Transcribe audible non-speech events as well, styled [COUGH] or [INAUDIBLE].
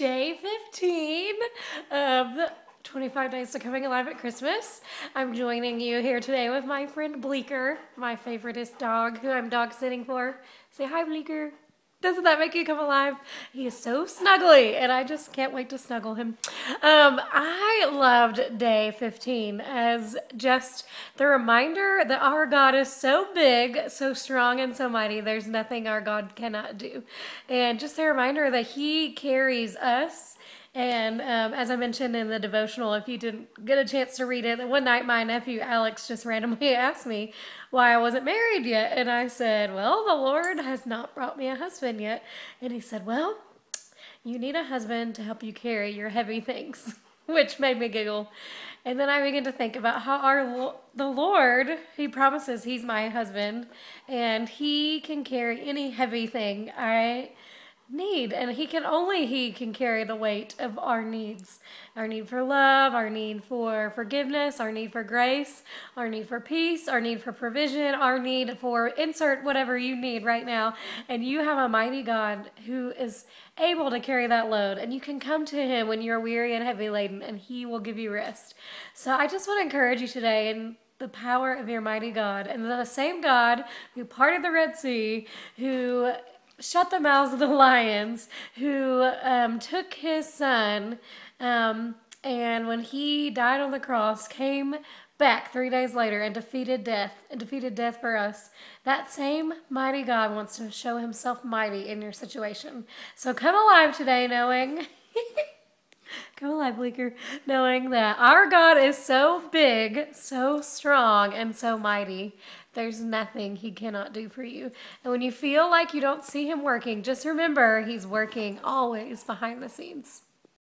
day 15 of 25 Days to Coming Alive at Christmas. I'm joining you here today with my friend Bleeker, my favoriteest dog, who I'm dog sitting for. Say hi, Bleeker. Doesn't that make you come alive? He is so snuggly, and I just can't wait to snuggle him. Um, I loved day 15 as just the reminder that our God is so big, so strong, and so mighty. There's nothing our God cannot do. And just a reminder that He carries us and um, as I mentioned in the devotional, if you didn't get a chance to read it, one night my nephew Alex just randomly [LAUGHS] asked me why I wasn't married yet. And I said, Well, the Lord has not brought me a husband yet. And he said, Well, you need a husband to help you carry your heavy things, [LAUGHS] which made me giggle. And then I began to think about how our the Lord, He promises He's my husband, and He can carry any heavy thing I need and he can only he can carry the weight of our needs our need for love our need for forgiveness our need for grace our need for peace our need for provision our need for insert whatever you need right now and you have a mighty god who is able to carry that load and you can come to him when you're weary and heavy laden and he will give you rest so i just want to encourage you today and the power of your mighty God. And the same God who parted the Red Sea, who shut the mouths of the [LAUGHS] lions, who um, took his son, um, and when he died on the cross, came back three days later and defeated death and defeated death for us. That same mighty God wants to show himself mighty in your situation. So come alive today knowing. [LAUGHS] come alive, Bleeker, knowing that our God is so big, so strong, and so mighty there's nothing he cannot do for you. And when you feel like you don't see him working, just remember he's working always behind the scenes.